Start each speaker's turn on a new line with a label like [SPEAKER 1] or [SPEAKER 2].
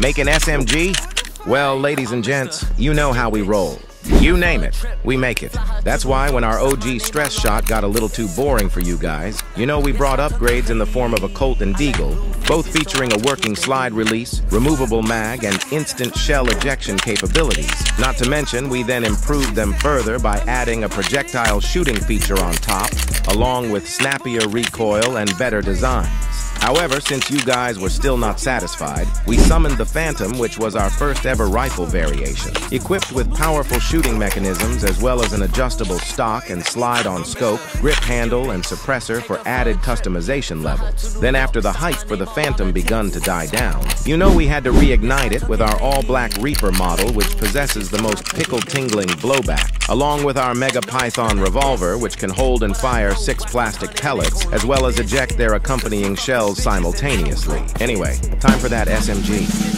[SPEAKER 1] Make an SMG? Well, ladies and gents, you know how we roll. You name it, we make it. That's why when our OG stress shot got a little too boring for you guys, you know we brought upgrades in the form of a Colt and Deagle, both featuring a working slide release, removable mag, and instant shell ejection capabilities. Not to mention, we then improved them further by adding a projectile shooting feature on top, along with snappier recoil and better designs. However, since you guys were still not satisfied, we summoned the Phantom, which was our first ever rifle variation. Equipped with powerful shooting mechanisms as well as an adjustable stock and slide-on scope, grip handle, and suppressor for added customization levels. Then after the hype for the Phantom begun to die down, you know we had to reignite it with our all-black Reaper model, which possesses the most pickle-tingling blowback, along with our Mega Python revolver, which can hold and fire six plastic pellets, as well as eject their accompanying shells simultaneously. Anyway, time for that SMG.